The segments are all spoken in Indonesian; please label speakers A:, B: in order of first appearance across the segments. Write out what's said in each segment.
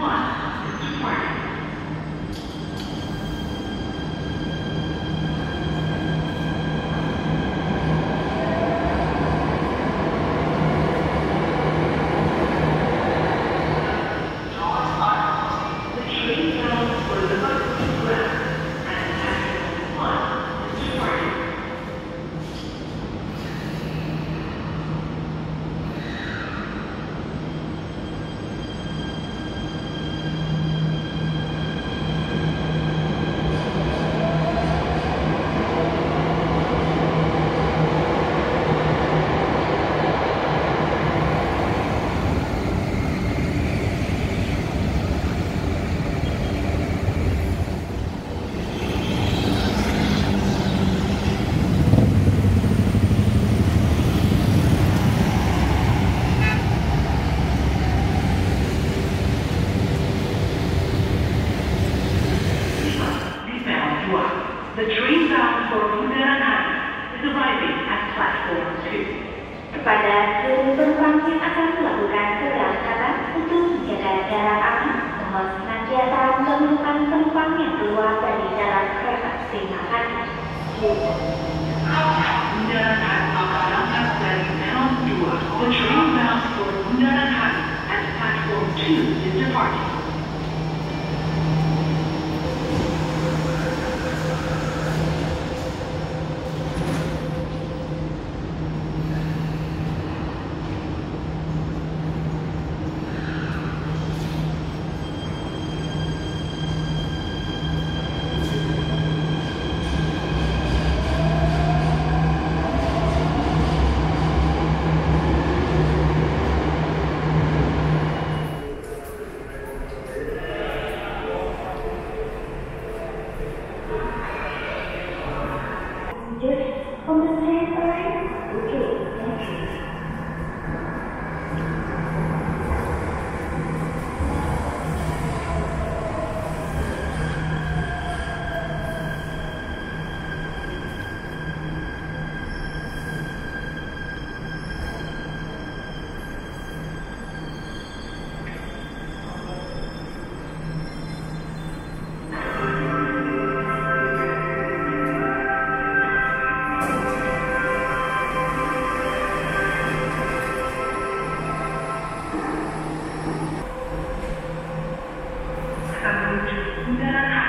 A: platform 1, the train bound for is arriving at platform 2.
B: Kepada seluruh penumpang yang akan melakukan keberangkatan untuk menjaga jarak aman, mohon senantiasa menggabungkan penumpang yang keluar dari dalam kereta. Terima kasih.
A: Bundaran Hang akan berangkat dari peron 2. The train bound for Bundaran Hang at platform 2 is departing.
C: Und
B: dann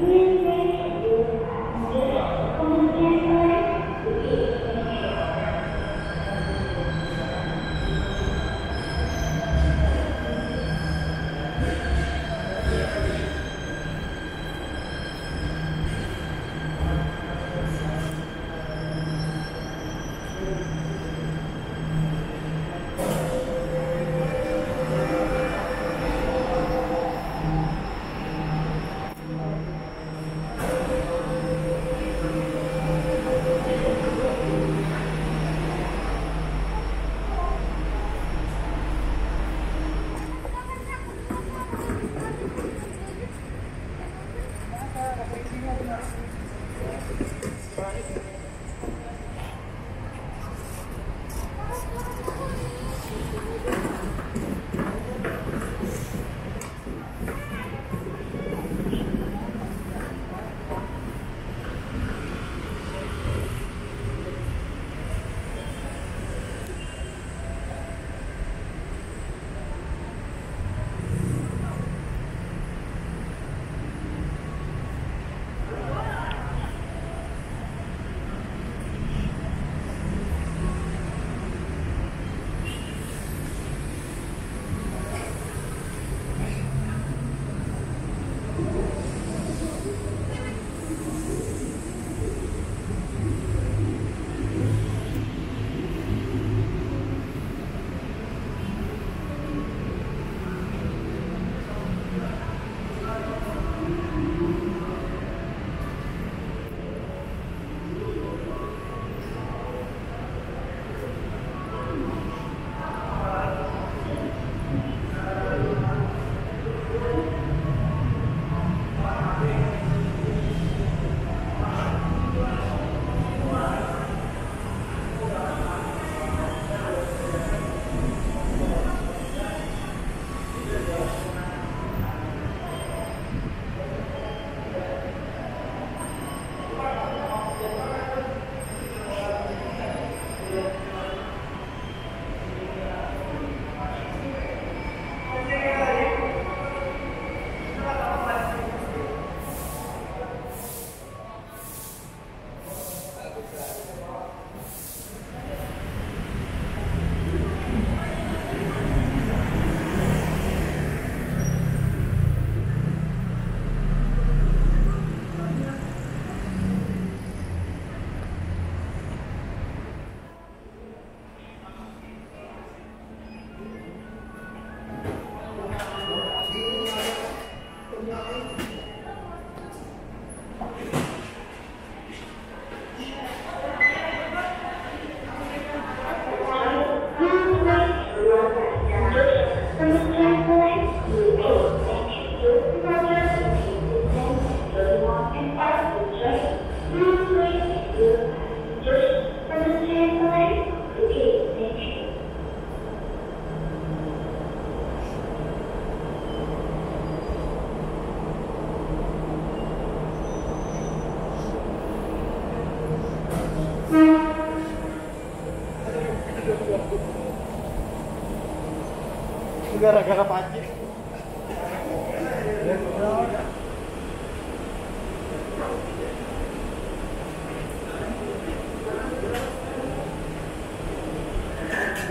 B: Yeah.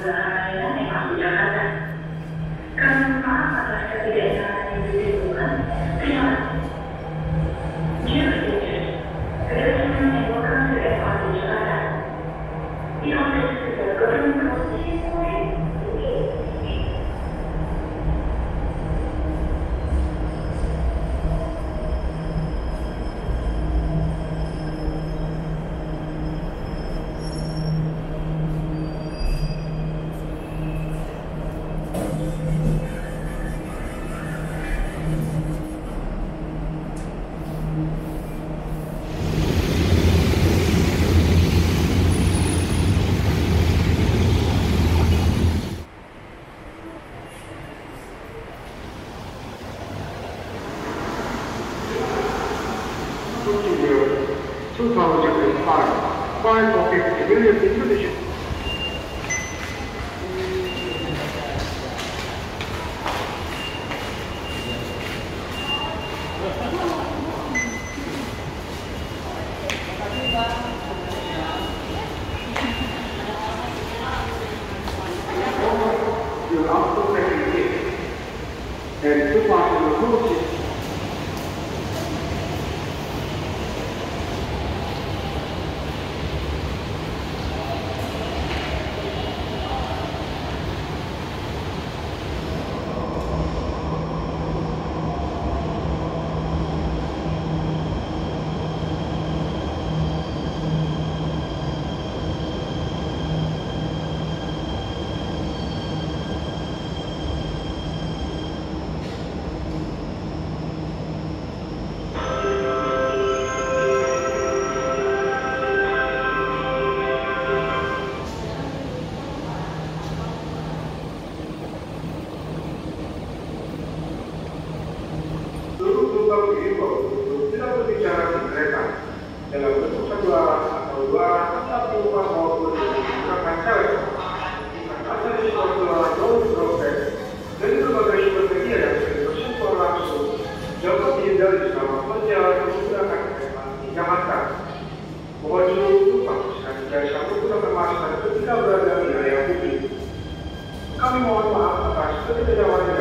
B: Karena layanan. Karena maaf atas yang.
D: Google diimbau untuk tidak berbicara di kereta dalam bentuk arah atau dua atau penumpang maupun menggunakan telepon. Di suatu arah jauh proses dari berbagai sumber media yang sering bersentuhan langsung dapat dihindari selama perjalanan menggunakan kereta di Jakarta. Mohon seluruh penumpang sekali-kali menggunakan masker ketika berada di area publik. Kami mohon maaf atas ketidaknyamanan